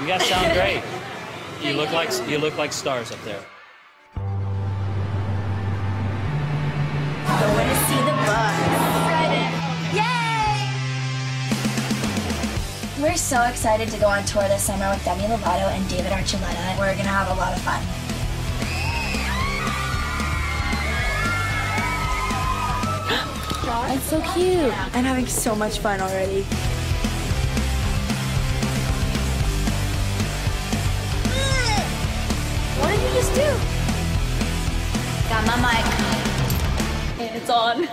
You guys sound great. You look like you look like stars up there. Going to see the bus. Yay! We're so excited to go on tour this summer with Demi Lovato and David Archuleta. We're gonna have a lot of fun. It's so cute. I'm having so much fun already. Do? Got my mic. It's on.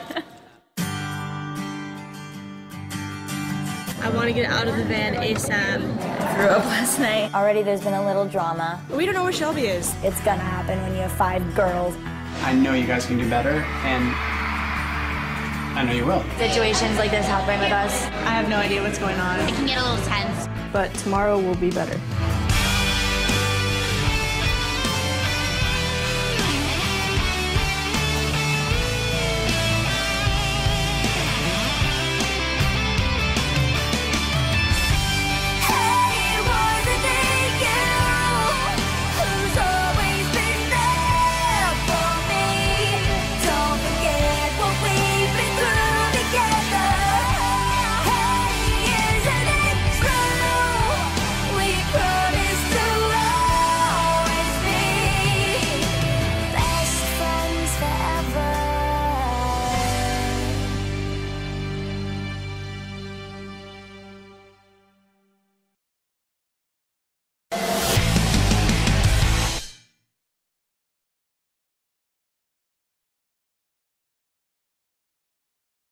I want to get out of the van ASAP. Threw up last night. Already there's been a little drama. We don't know where Shelby is. It's gonna happen when you have five girls. I know you guys can do better, and I know you will. Situations like this happen with us. I have no idea what's going on. It can get a little tense. But tomorrow will be better.